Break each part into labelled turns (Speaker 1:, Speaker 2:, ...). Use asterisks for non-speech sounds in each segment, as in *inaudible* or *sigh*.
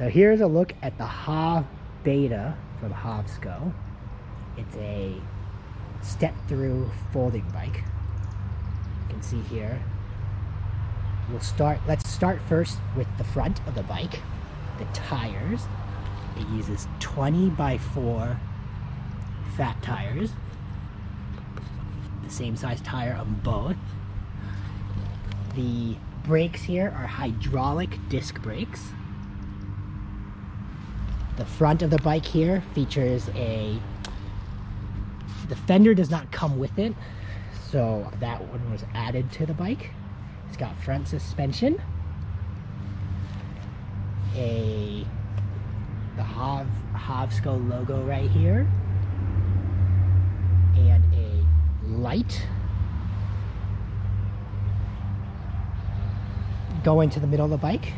Speaker 1: So here's a look at the Hav Beta from Hovsco. It's a step-through folding bike. You can see here. We'll start, let's start first with the front of the bike, the tires. It uses 20 by 4 fat tires. The same size tire on both. The brakes here are hydraulic disc brakes. The front of the bike here features a, the fender does not come with it, so that one was added to the bike. It's got front suspension, a, the Hov, Hovsco logo right here, and a light going to the middle of the bike.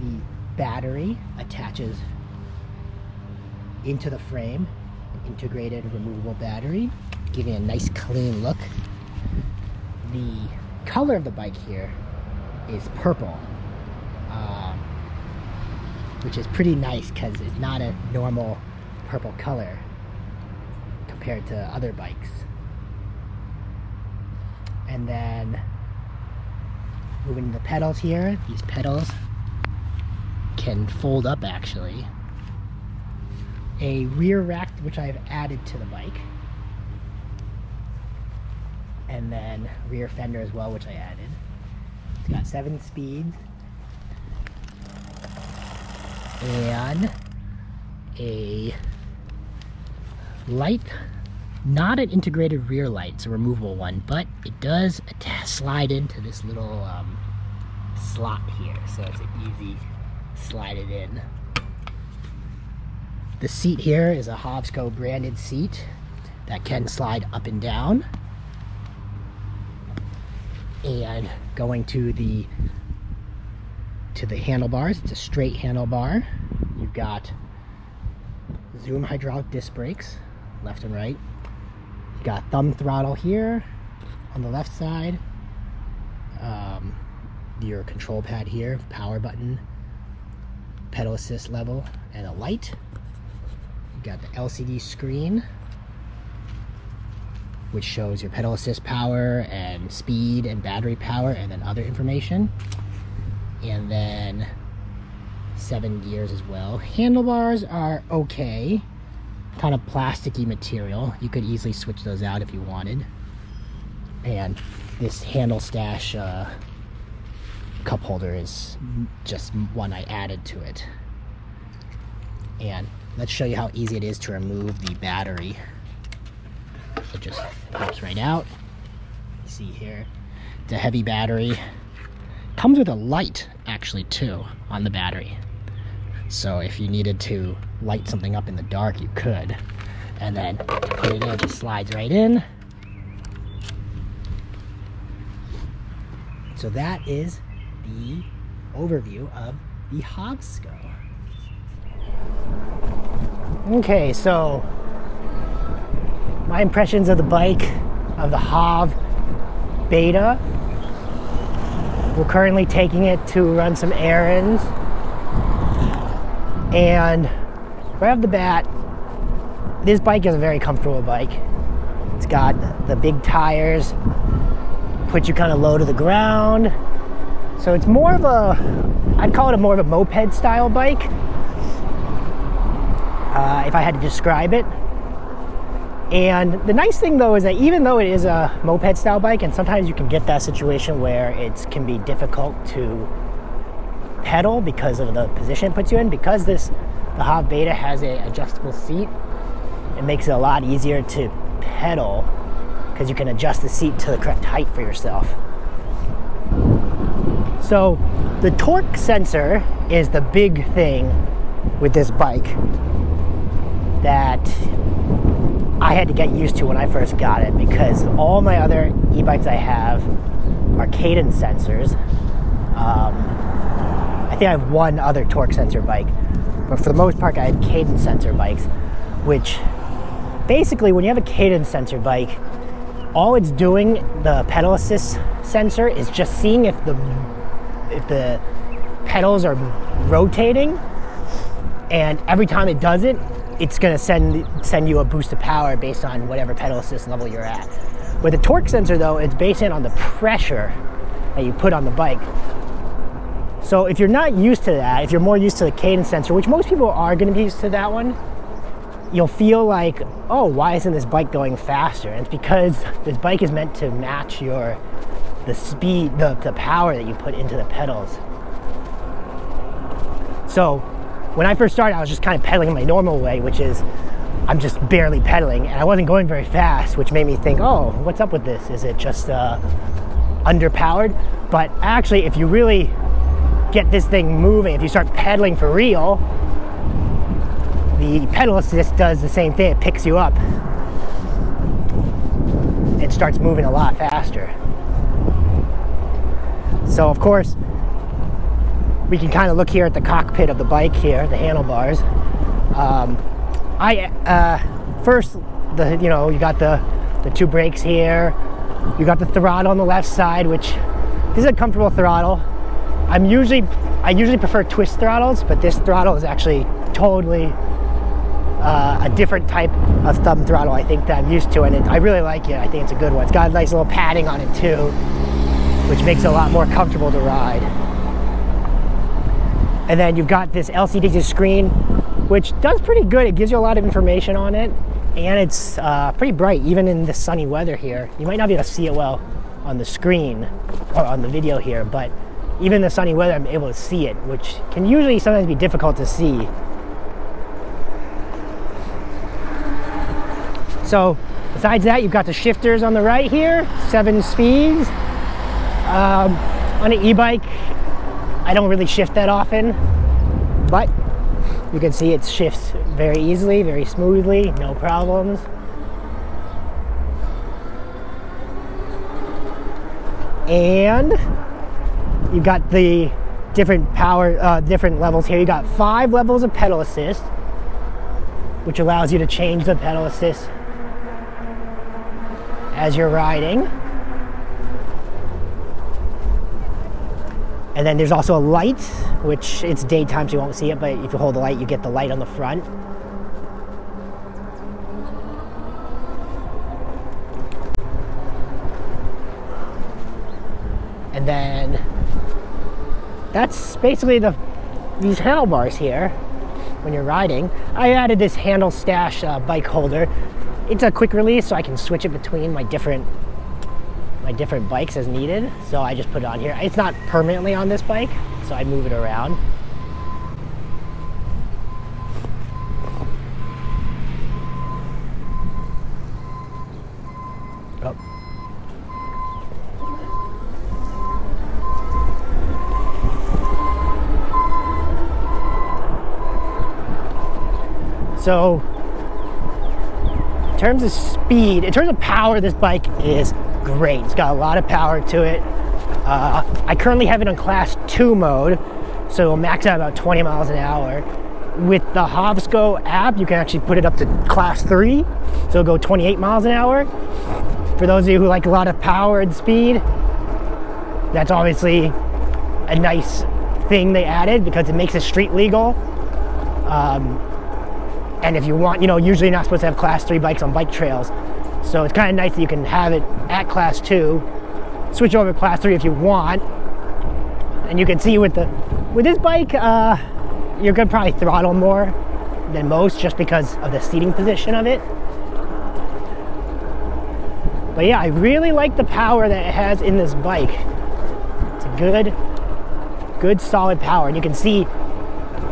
Speaker 1: The battery attaches into the frame, integrated removable battery, giving a nice clean look. The color of the bike here is purple, um, which is pretty nice because it's not a normal purple color compared to other bikes. And then moving the pedals here, these pedals can fold up actually. A rear rack which I've added to the bike. And then rear fender as well which I added. It's got seven speeds. And a light, not an integrated rear light, it's a removable one, but it does *laughs* slide into this little um, slot here, so it's an easy slide it in. The seat here is a Hovsco branded seat that can slide up and down. And going to the to the handlebars, it's a straight handlebar. You've got Zoom hydraulic disc brakes, left and right. You got thumb throttle here on the left side. Um, your control pad here, power button, pedal assist level, and a light. You got the LCD screen, which shows your pedal assist power and speed and battery power and then other information. And then seven gears as well. Handlebars are okay. Kind of plasticky material. You could easily switch those out if you wanted. And this handle stash uh, cup holder is just one I added to it. And let's show you how easy it is to remove the battery. It just pops right out. You see here, a heavy battery. Comes with a light actually too on the battery. So if you needed to light something up in the dark, you could. And then put it in, it just slides right in. So that is the overview of the Hovsco. Okay, so my impressions of the bike, of the Hov Beta. We're currently taking it to run some errands. And right off the bat, this bike is a very comfortable bike. It's got the big tires, put you kind of low to the ground. So it's more of a, I'd call it a more of a moped style bike. Uh, if I had to describe it. And the nice thing though is that even though it is a moped style bike, and sometimes you can get that situation where it can be difficult to pedal because of the position it puts you in, because this the Hov Beta has a adjustable seat, it makes it a lot easier to pedal because you can adjust the seat to the correct height for yourself. So the torque sensor is the big thing with this bike that I had to get used to when I first got it because all my other e-bikes I have are cadence sensors. Um, I think I have one other torque sensor bike, but for the most part, I have cadence sensor bikes, which basically, when you have a cadence sensor bike, all it's doing, the pedal assist sensor, is just seeing if the if the pedals are rotating, and every time it does it, it's gonna send send you a boost of power based on whatever pedal assist level you're at. With a torque sensor though, it's based in on the pressure that you put on the bike. So if you're not used to that, if you're more used to the cadence sensor, which most people are gonna be used to that one, you'll feel like, oh, why isn't this bike going faster? And it's because this bike is meant to match your the speed, the, the power that you put into the pedals. So when I first started, I was just kind of pedaling in my normal way, which is I'm just barely pedaling and I wasn't going very fast, which made me think, oh, what's up with this? Is it just uh, underpowered? But actually, if you really get this thing moving, if you start pedaling for real, the pedal assist does the same thing. It picks you up. It starts moving a lot faster. So of course, we can kind of look here at the cockpit of the bike here, the handlebars. Um, I uh, first, the you know, you got the the two brakes here. You got the throttle on the left side, which this is a comfortable throttle. I'm usually I usually prefer twist throttles, but this throttle is actually totally uh, a different type of thumb throttle I think that I'm used to, and it, I really like it. I think it's a good one. It's got a nice little padding on it too, which makes it a lot more comfortable to ride. And then you've got this LCD screen, which does pretty good. It gives you a lot of information on it, and it's uh, pretty bright, even in the sunny weather here. You might not be able to see it well on the screen or on the video here, but even in the sunny weather, I'm able to see it, which can usually sometimes be difficult to see. So besides that, you've got the shifters on the right here, seven speeds. Um, on an e-bike, I don't really shift that often, but you can see it shifts very easily, very smoothly, no problems. And you've got the different power, uh, different levels here. You got five levels of pedal assist, which allows you to change the pedal assist as you're riding. And then there's also a light, which it's daytime so you won't see it, but if you hold the light, you get the light on the front. And then that's basically the these handlebars here when you're riding. I added this handle stash uh, bike holder. It's a quick release so I can switch it between my different my different bikes as needed. So I just put it on here. It's not permanently on this bike, so I move it around. Oh. So, in terms of speed, in terms of power, this bike is great. It's got a lot of power to it. Uh, I currently have it on class 2 mode, so it'll max out about 20 miles an hour. With the Hovsco app, you can actually put it up to class 3, so it'll go 28 miles an hour. For those of you who like a lot of power and speed, that's obviously a nice thing they added because it makes it street legal. Um, and if you want, you know, usually you're not supposed to have class 3 bikes on bike trails. So it's kind of nice that you can have it at class two, switch over to class three if you want. And you can see with the with this bike, uh, you're gonna probably throttle more than most just because of the seating position of it. But yeah, I really like the power that it has in this bike. It's a good, good solid power. And you can see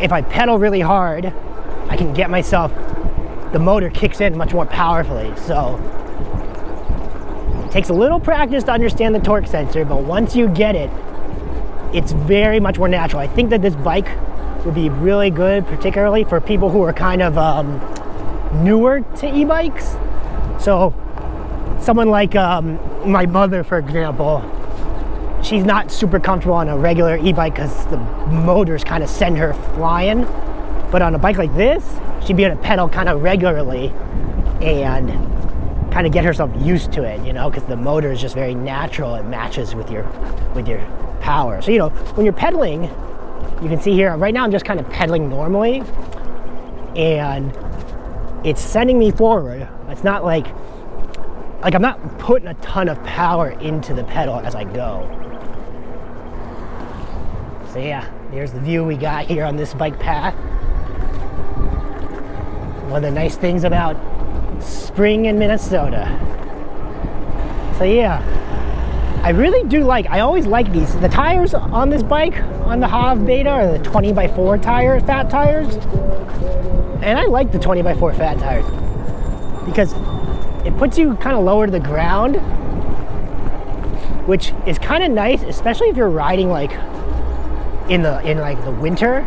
Speaker 1: if I pedal really hard, I can get myself, the motor kicks in much more powerfully. So it takes a little practice to understand the torque sensor, but once you get it, it's very much more natural. I think that this bike would be really good, particularly for people who are kind of um, newer to e-bikes. So someone like um, my mother, for example, she's not super comfortable on a regular e-bike because the motors kind of send her flying. But on a bike like this, she'd be able to pedal kind of regularly and kind of get herself used to it, you know, because the motor is just very natural. It matches with your with your power. So you know, when you're pedaling, you can see here, right now I'm just kind of pedaling normally and it's sending me forward. It's not like, like I'm not putting a ton of power into the pedal as I go. So yeah, there's the view we got here on this bike path. One of the nice things about spring in Minnesota. So yeah, I really do like, I always like these. The tires on this bike, on the HovBeta, are the 20 by 4 tire, fat tires. And I like the 20 by 4 fat tires because it puts you kind of lower to the ground, which is kind of nice, especially if you're riding like in the in like the winter.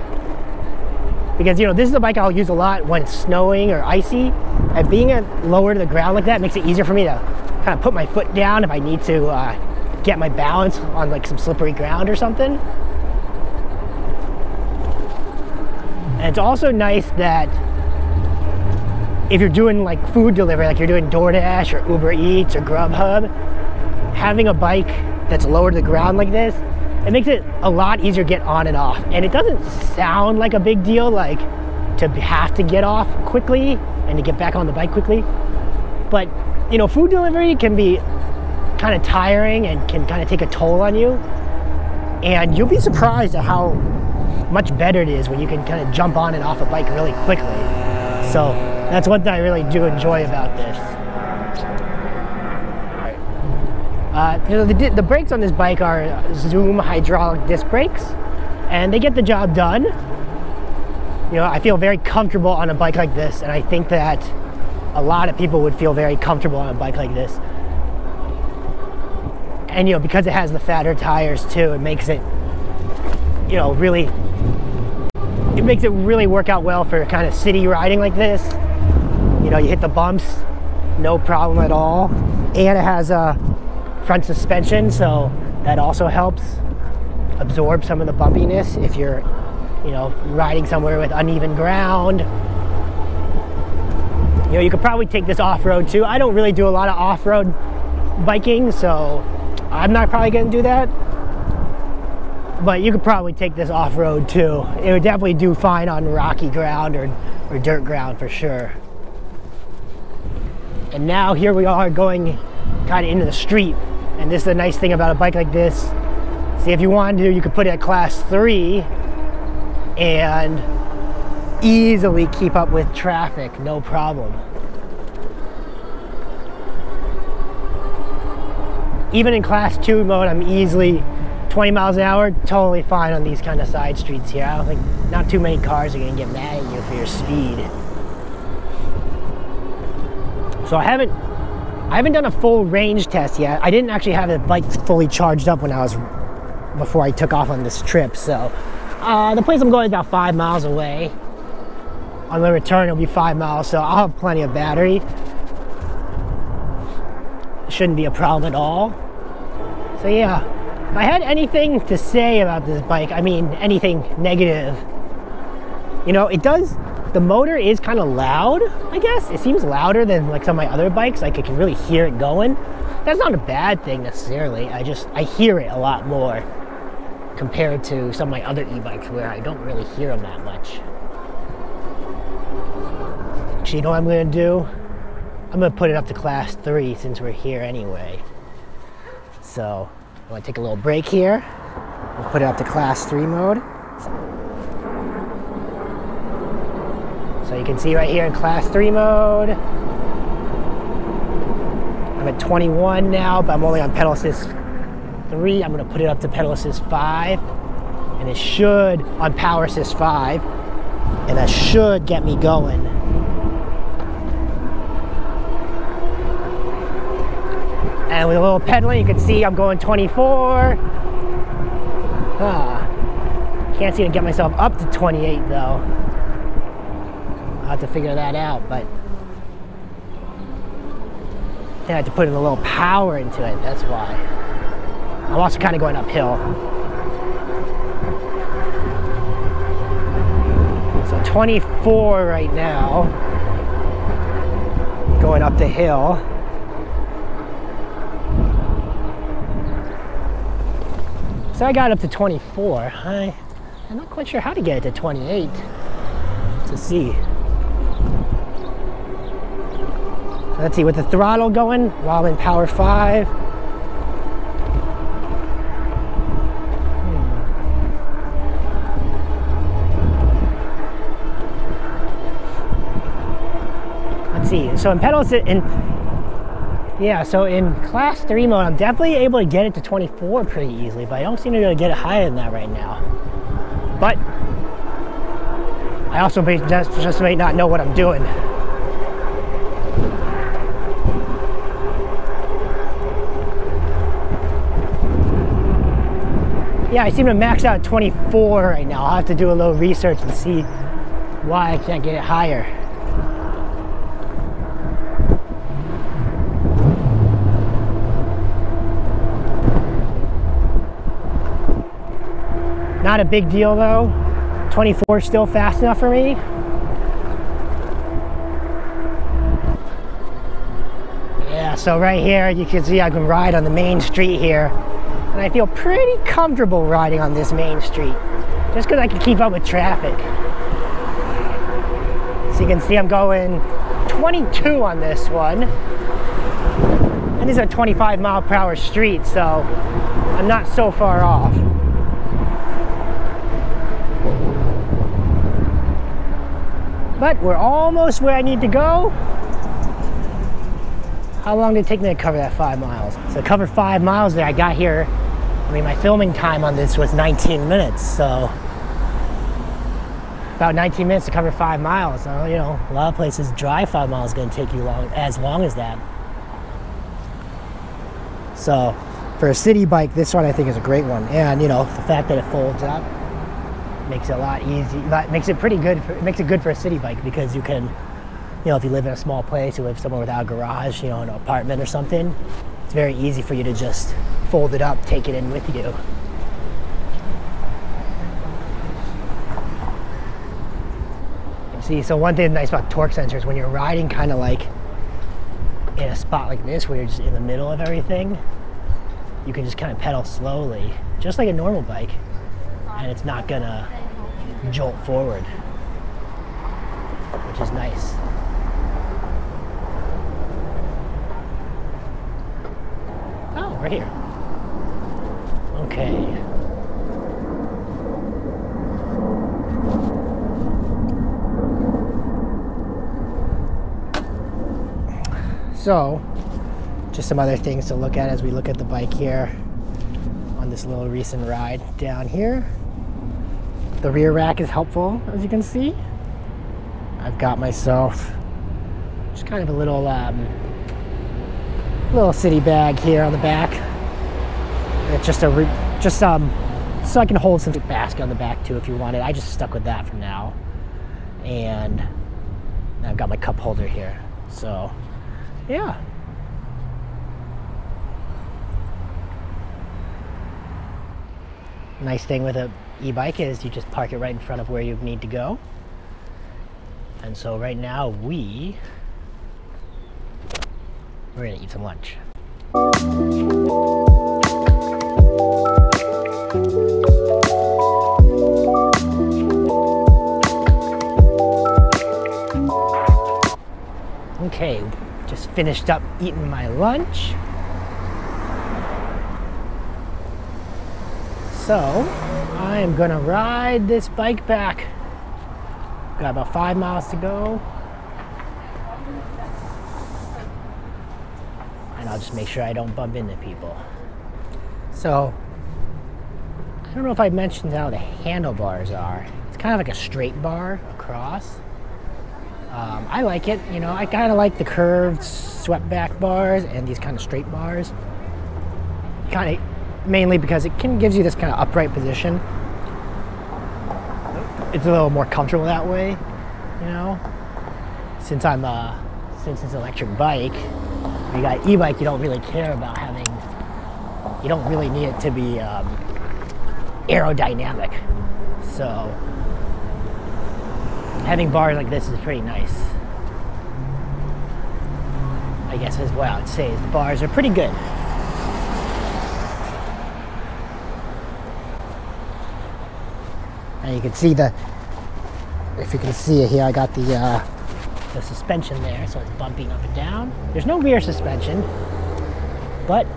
Speaker 1: Because you know this is a bike I'll use a lot when it's snowing or icy, and being at lower to the ground like that makes it easier for me to kind of put my foot down if I need to uh, get my balance on like some slippery ground or something. And it's also nice that if you're doing like food delivery, like you're doing DoorDash or Uber Eats or Grubhub, having a bike that's lower to the ground like this, it makes it a lot easier to get on and off. And it doesn't sound like a big deal, like to have to get off quickly and to get back on the bike quickly. But, you know, food delivery can be kind of tiring and can kind of take a toll on you. And you'll be surprised at how much better it is when you can kind of jump on and off a bike really quickly. So that's one thing I really do enjoy about this. Uh, you know, the, the brakes on this bike are Zoom hydraulic disc brakes, and they get the job done. You know, I feel very comfortable on a bike like this, and I think that a lot of people would feel very comfortable on a bike like this. And you know because it has the fatter tires too it makes it you know really it makes it really work out well for kind of city riding like this. You know you hit the bumps no problem at all. And it has a front suspension so that also helps absorb some of the bumpiness if you're you know riding somewhere with uneven ground you know you could probably take this off-road too i don't really do a lot of off-road biking so I'm not probably to do that. But you could probably take this off-road too. It would definitely do fine on rocky ground or, or dirt ground for sure. And now here we are going kind of into the street. And this is the nice thing about a bike like this. See, if you wanted to, you could put it at class three and easily keep up with traffic, no problem. even in class two mode, I'm easily 20 miles an hour, totally fine on these kind of side streets here. I don't think, not too many cars are gonna get mad at you for your speed. So I haven't, I haven't done a full range test yet. I didn't actually have the bike fully charged up when I was, before I took off on this trip. So uh, the place I'm going is about five miles away. On the return, it'll be five miles, so I'll have plenty of battery. Shouldn't be a problem at all. So yeah, if I had anything to say about this bike, I mean anything negative, you know, it does, the motor is kind of loud, I guess. It seems louder than like some of my other bikes. Like I can really hear it going. That's not a bad thing necessarily. I just, I hear it a lot more compared to some of my other e-bikes where I don't really hear them that much. Actually, you know what I'm gonna do? I'm gonna put it up to class three since we're here anyway. So I'm gonna take a little break here. We'll put it up to class three mode. So you can see right here in class three mode. I'm at 21 now, but I'm only on pedal assist three. I'm gonna put it up to pedal assist five. And it should, on power assist five, and that should get me going. And with a little pedaling, you can see I'm going 24. Ah, can't seem to get myself up to 28 though. Have to figure that out, but I have to put in a little power into it, that's why. I'm also kind of going uphill. So 24 right now, going up the hill. So I got up to 24. I, I'm not quite sure how to get it to 28 to see. Let's see, with the throttle going while I'm in power five. Hmm. Let's see, so in pedals, in yeah, so in class three mode, I'm definitely able to get it to 24 pretty easily, but I don't seem to be able to get it higher than that right now. But I also may just, just may not know what I'm doing. Yeah, I seem to max out 24 right now. I'll have to do a little research and see why I can't get it higher. Not a big deal though. 24 is still fast enough for me. Yeah, so right here you can see I can ride on the main street here. And I feel pretty comfortable riding on this main street. Just because I can keep up with traffic. So you can see I'm going 22 on this one. And these are 25 mile per hour streets, so I'm not so far off. But we're almost where I need to go. How long did it take me to cover that five miles? So cover five miles there, I got here. I mean, my filming time on this was 19 minutes, so about 19 minutes to cover five miles. You know, a lot of places drive five miles is going to take you long, as long as that. So, for a city bike, this one I think is a great one. And, you know, the fact that it folds up makes it a lot easy. Makes it pretty good. For, makes it good for a city bike because you can, you know, if you live in a small place, you live somewhere without a garage, you know, an apartment or something, it's very easy for you to just fold it up, take it in with you. See, so one thing nice about torque sensors when you're riding kind of like in a spot like this where you're just in the middle of everything, you can just kind of pedal slowly, just like a normal bike and it's not gonna jolt forward, which is nice. Oh, right here. Okay. So, just some other things to look at as we look at the bike here on this little recent ride down here. The rear rack is helpful, as you can see. I've got myself just kind of a little um, little city bag here on the back. It's just a just um so I can hold some basket on the back too if you want it. I just stuck with that for now, and I've got my cup holder here. So yeah. Nice thing with a e-bike is you just park it right in front of where you need to go. And so right now we we're gonna eat some lunch. Okay, just finished up eating my lunch. So, I am gonna ride this bike back. Got about five miles to go. And I'll just make sure I don't bump into people. So, I don't know if I mentioned how the handlebars are. It's kind of like a straight bar across. Um, I like it, you know, I kind of like the curved swept back bars and these kind of straight bars. Kind of mainly because it can gives you this kind of upright position. It's a little more comfortable that way, you know. Since I'm uh, since it's an electric bike, you got e-bike, you don't really care about having. You don't really need it to be um, aerodynamic, so having bars like this is pretty nice. I guess is what I would say. The bars are pretty good. And you can see the, if you can see it here, I got the, uh, the suspension there, so it's bumping up and down. There's no rear suspension, but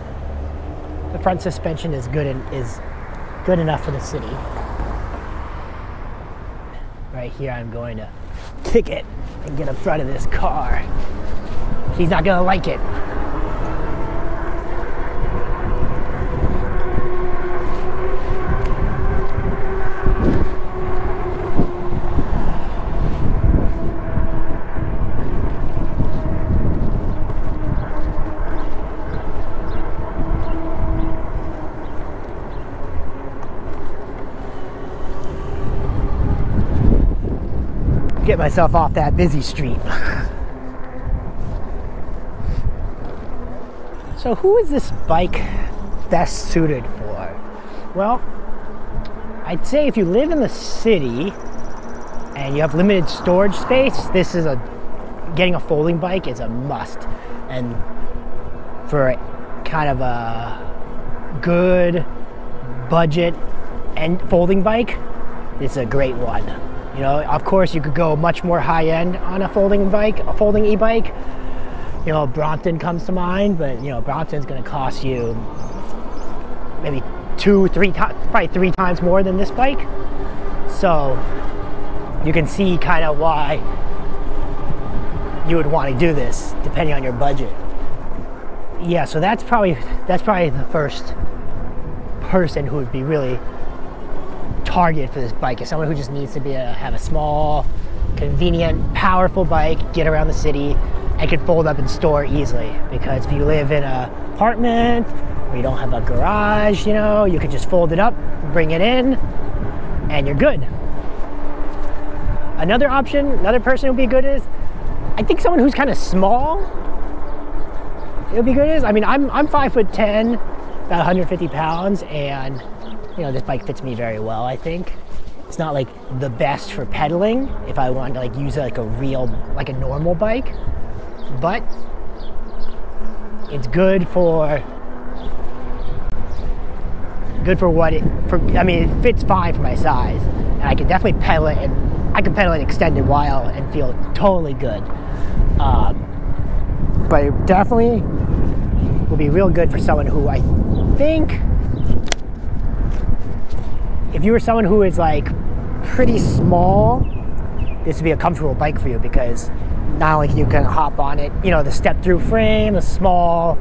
Speaker 1: the front suspension is good and is good enough for the city. Right here, I'm going to kick it and get in front of this car. He's not gonna like it. Myself off that busy street. So, who is this bike best suited for? Well, I'd say if you live in the city and you have limited storage space, this is a getting a folding bike is a must. And for kind of a good budget and folding bike, is a great one. You know, of course, you could go much more high end on a folding bike, a folding e-bike. You know, Brompton comes to mind, but you know, Brompton's going to cost you maybe two, three, times, probably three times more than this bike. So you can see kind of why you would want to do this, depending on your budget. Yeah, so that's probably that's probably the first person who would be really target for this bike is someone who just needs to be a, have a small, convenient, powerful bike, get around the city, and can fold up and store easily. Because if you live in an apartment or you don't have a garage, you know, you can just fold it up, bring it in, and you're good. Another option, another person would be good is, I think someone who's kind of small. It would be good is, I mean, I'm I'm five foot ten, about 150 pounds, and you know, this bike fits me very well, I think. It's not like the best for pedaling if I wanted to like use like a real, like a normal bike, but it's good for good for what it for I mean it fits fine for my size and I can definitely pedal it and I can pedal it extended while and feel totally good um, but it definitely will be real good for someone who I think if you were someone who is like pretty small, this would be a comfortable bike for you because not only can you kind of hop on it, you know, the step through frame, the small,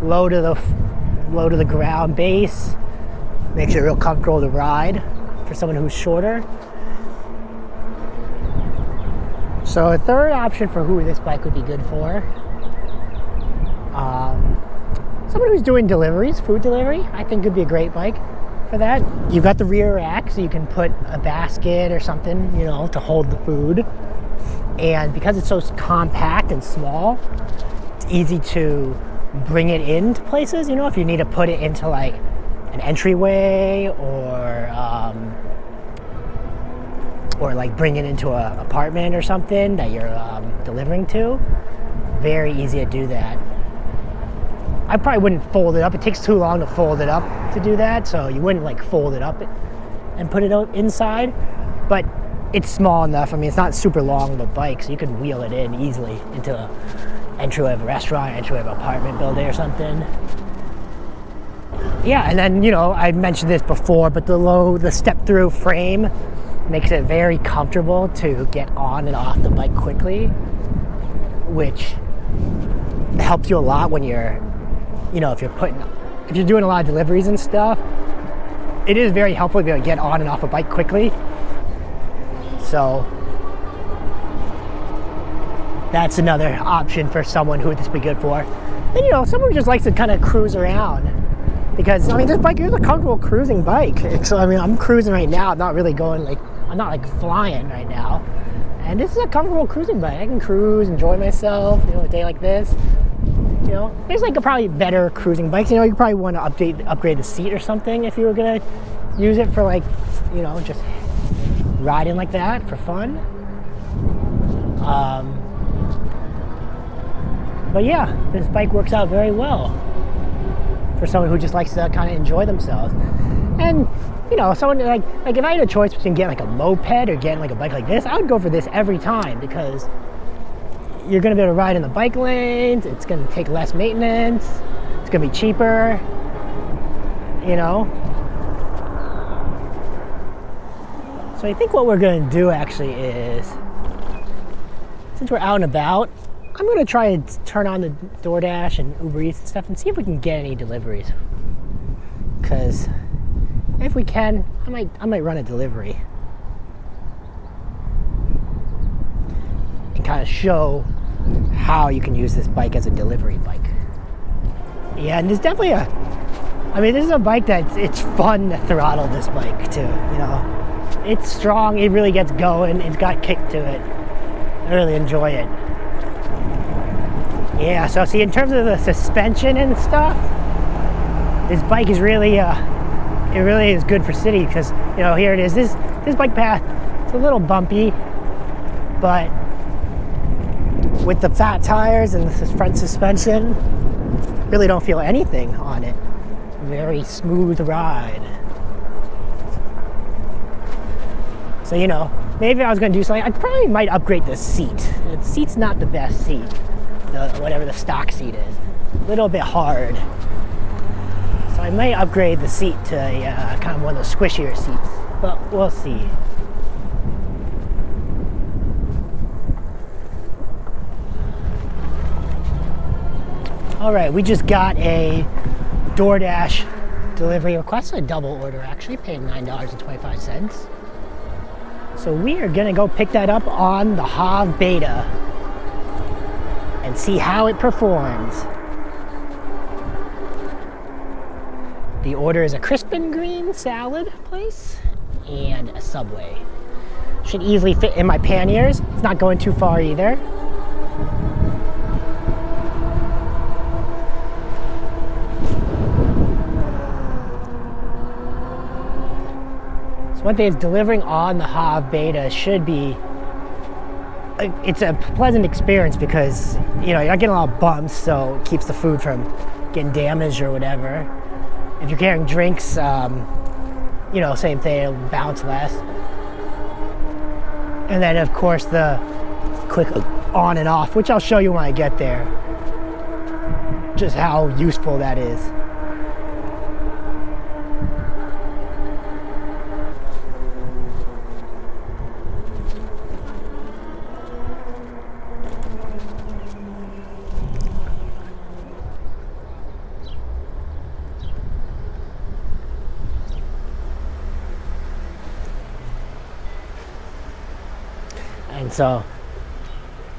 Speaker 1: low to the low to the ground base makes it real comfortable to ride for someone who's shorter. So a third option for who this bike would be good for, um, someone who's doing deliveries, food delivery, I think would be a great bike for that. You've got the rear rack, so you can put a basket or something, you know, to hold the food. And because it's so compact and small, it's easy to bring it into places. You know, if you need to put it into like an entryway or um, or like bring it into an apartment or something that you're um, delivering to. Very easy to do that. I probably wouldn't fold it up. It takes too long to fold it up to do that, so you wouldn't like fold it up and put it inside. But it's small enough. I mean, it's not super long of a bike, so you can wheel it in easily into a entryway of a restaurant, entryway of an apartment building or something. Yeah, and then you know I mentioned this before, but the low, the step-through frame makes it very comfortable to get on and off the bike quickly, which helps you a lot when you're you know, if you're putting, if you're doing a lot of deliveries and stuff, it is very helpful to be able to get on and off a bike quickly. So that's another option for someone who would this be good for. And you know, someone who just likes to kind of cruise around. Because I mean, this bike is a comfortable cruising bike. So I mean, I'm cruising right now. I'm not really going like I'm not like flying right now. And this is a comfortable cruising bike. I can cruise, enjoy myself. You know, a day like this. Know, there's like a probably better cruising bikes. You know, you probably want to update, upgrade the seat or something if you were gonna use it for like, you know, just riding like that for fun. Um, but yeah, this bike works out very well for someone who just likes to kind of enjoy themselves. And you know, someone like like if I had a choice between getting like a moped or getting like a bike like this, I would go for this every time because you're gonna be able to ride in the bike lanes. It's gonna take less maintenance. It's gonna be cheaper. You know. So I think what we're gonna do actually is, since we're out and about, I'm gonna try and turn on the DoorDash and Uber Eats and stuff and see if we can get any deliveries. Cause if we can, I might I might run a delivery. And kind of show how you can use this bike as a delivery bike. Yeah, and there's definitely a I mean this is a bike that it's fun to throttle this bike too, you know. It's strong, it really gets going, it's got kick to it. I really enjoy it. Yeah, so see in terms of the suspension and stuff, this bike is really uh it really is good for city because you know here it is this this bike path it's a little bumpy but with the fat tires and the front suspension really don't feel anything on it. Very smooth ride. So you know maybe I was going to do something I probably might upgrade the seat. The seat's not the best seat the, whatever the stock seat is. A little bit hard. So I might upgrade the seat to uh, kind of one of those squishier seats, but we'll see. All right, we just got a DoorDash delivery request, a double order actually, paid $9.25. So we are gonna go pick that up on the HovBeta and see how it performs. The order is a Crisp & Green salad place and a Subway. Should easily fit in my panniers. It's not going too far either. One thing is delivering on the HovBeta should be it's a pleasant experience because you know you're not getting a lot of bumps so it keeps the food from getting damaged or whatever if you're carrying drinks, um, you know, same thing, it'll bounce less. And then, of course, the quick on and off, which I'll show you when I get there, just how useful that is. And so,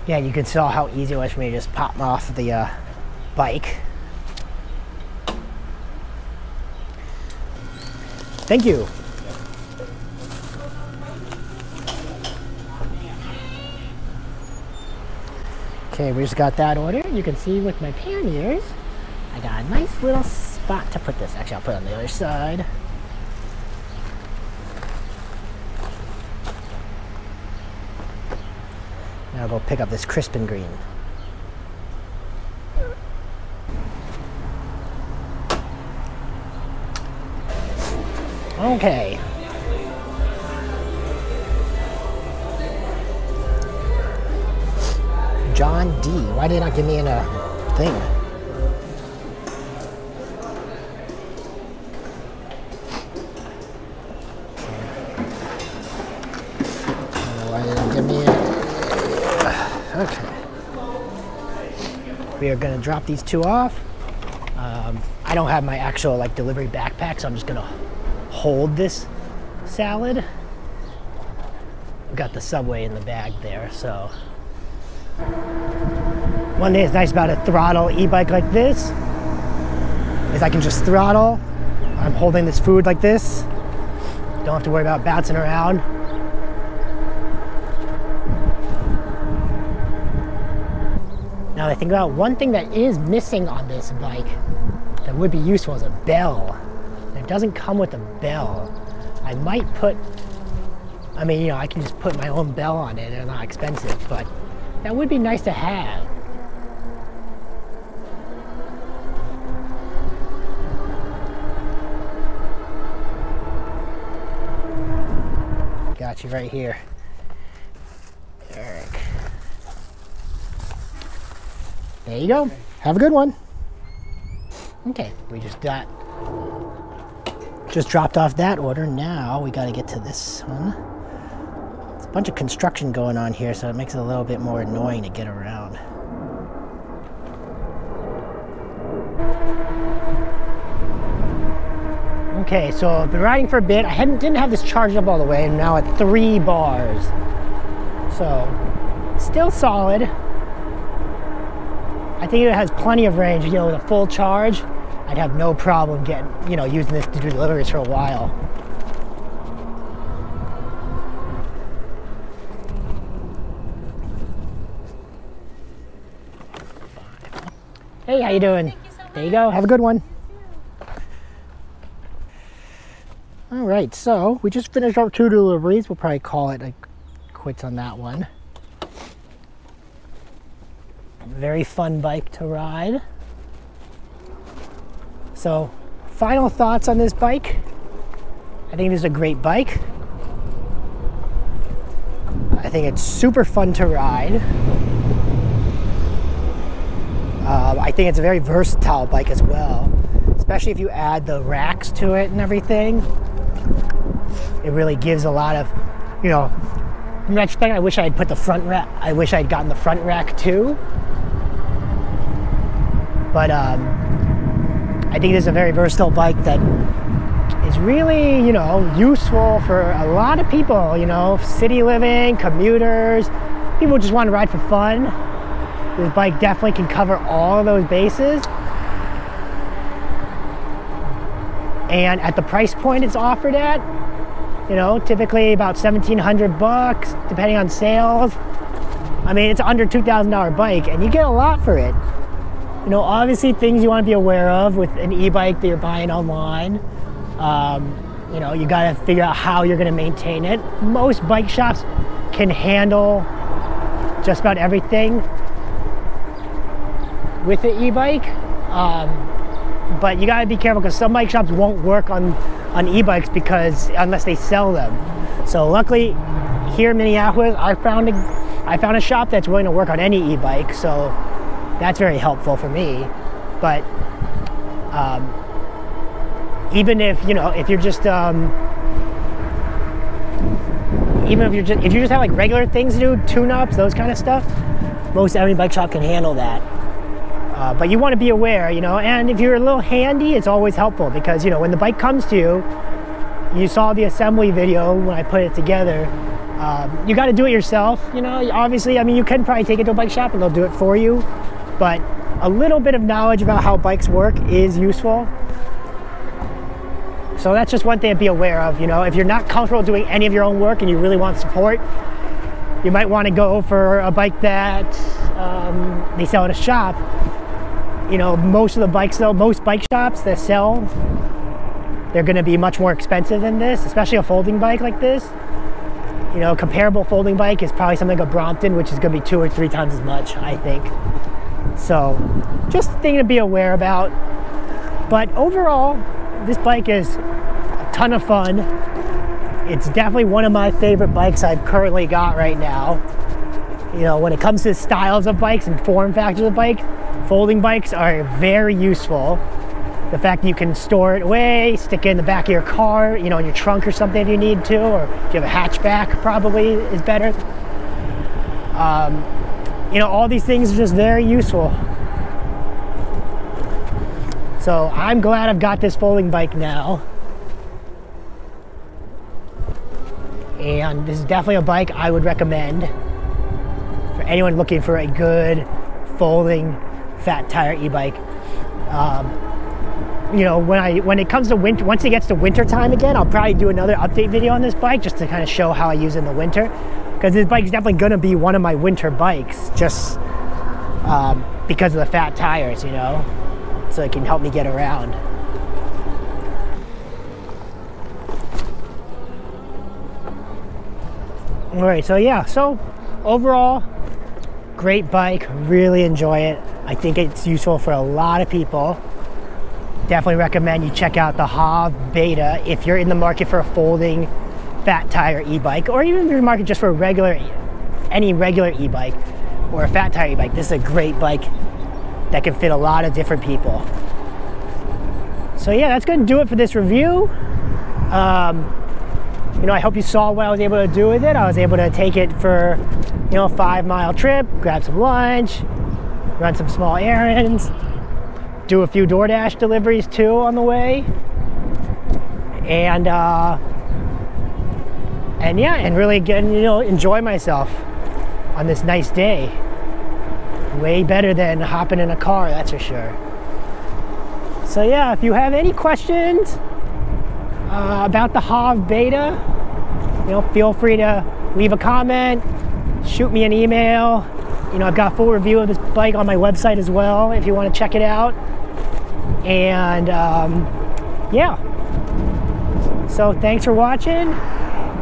Speaker 1: yeah, you can saw how easy it was for me to just pop off the uh, bike. Thank you. Okay, we just got that order. You can see with my panniers, I got a nice little spot to put this. Actually, I'll put it on the other side. Now I'll go pick up this Crisp & Green. Okay. John D. Why did they not give me in a thing? Why did they give me a... Okay. We are going to drop these two off. Um, I don't have my actual like delivery backpack, so I'm just going to hold this salad. I've got the Subway in the bag there, so one thing that's nice about a throttle e-bike like this is I can just throttle. I'm holding this food like this. Don't have to worry about bouncing around. Now I think about one thing that is missing on this bike that would be useful is a bell. It doesn't come with a bell. I might put, I mean, you know, I can just put my own bell on it. They're not expensive, but that would be nice to have. Got you right here. There you go. Have a good one. Okay, we just got just dropped off that order. Now we got to get to this one. It's a bunch of construction going on here, so it makes it a little bit more annoying to get around. Okay, so I've been riding for a bit. I hadn't didn't have this charged up all the way, and now at three bars. So still solid. I think it has plenty of range. You know, with a full charge, I'd have no problem getting, you know, using this to do deliveries for a while. Hey, how you doing?
Speaker 2: Thank you so much.
Speaker 1: There you go. Have a good one. All right, so we just finished our two deliveries. We'll probably call it like quits on that one. Very fun bike to ride. So, final thoughts on this bike. I think is a great bike. I think it's super fun to ride. Um, I think it's a very versatile bike as well, especially if you add the racks to it and everything. It really gives a lot of, you know, in retrospect, I wish I had put the front rack. I wish I had gotten the front rack too. But um, I think this is a very versatile bike that is really, you know, useful for a lot of people. You know, city living, commuters, people who just want to ride for fun. This bike definitely can cover all of those bases. And at the price point it's offered at, you know, typically about 1700 bucks, depending on sales. I mean, it's under $2,000 bike and you get a lot for it. You know, obviously things you want to be aware of with an e-bike that you're buying online. Um, you know, you got to figure out how you're going to maintain it. Most bike shops can handle just about everything with the e-bike. Um, but you gotta be careful because some bike shops won't work on on e-bikes because unless they sell them. So luckily, here in Minneapolis, I found a I found a shop that's willing to work on any e-bike. So that's very helpful for me. But um, even if you know if you're just um, even if you're just if you just have like regular things to do, tune-ups, those kind of stuff, most every bike shop can handle that. Uh, but you want to be aware, you know, and if you're a little handy, it's always helpful because, you know, when the bike comes to you, you saw the assembly video when I put it together. Um, you got to do it yourself, you know. Obviously, I mean, you can probably take it to a bike shop and they'll do it for you, but a little bit of knowledge about how bikes work is useful. So that's just one thing to be aware of, you know. If you're not comfortable doing any of your own work and you really want support, you might want to go for a bike that um, they sell at a shop you know, most of the bikes though, most bike shops that sell, they're going to be much more expensive than this, especially a folding bike like this. You know, comparable folding bike is probably something like a Brompton, which is going to be two or three times as much, I think. So, just a thing to be aware about. But overall, this bike is a ton of fun. It's definitely one of my favorite bikes I've currently got right now. You know, when it comes to styles of bikes and form factors of bike, folding bikes are very useful. The fact that you can store it away, stick it in the back of your car, you know, in your trunk or something if you need to, or if you have a hatchback, probably is better. Um, you know, all these things are just very useful. So I'm glad I've got this folding bike now. And this is definitely a bike I would recommend for anyone looking for a good folding fat tire e-bike. Um, you know, when I when it comes to winter, once it gets to winter time again, I'll probably do another update video on this bike just to kind of show how I use it in the winter. Because this bike's definitely gonna be one of my winter bikes, just um, because of the fat tires, you know, so it can help me get around. All right, so yeah, so overall, great bike, really enjoy it. I think it's useful for a lot of people. Definitely recommend you check out the Hav Beta if you're in the market for a folding fat tire e-bike, or even if you're market just for a regular, any regular e-bike or a fat tire e-bike, this is a great bike that can fit a lot of different people. So yeah, that's gonna do it for this review. Um, you know, I hope you saw what I was able to do with it. I was able to take it for, you know, a five mile trip, grab some lunch, run some small errands, do a few DoorDash deliveries too on the way. And, uh, and yeah, and really get, you know, enjoy myself on this nice day. Way better than hopping in a car, that's for sure. So yeah, if you have any questions uh, about the HovBeta, you know, feel free to leave a comment, shoot me an email. You know, I've got a full review of this bike on my website as well if you want to check it out. And um, yeah. So thanks for watching,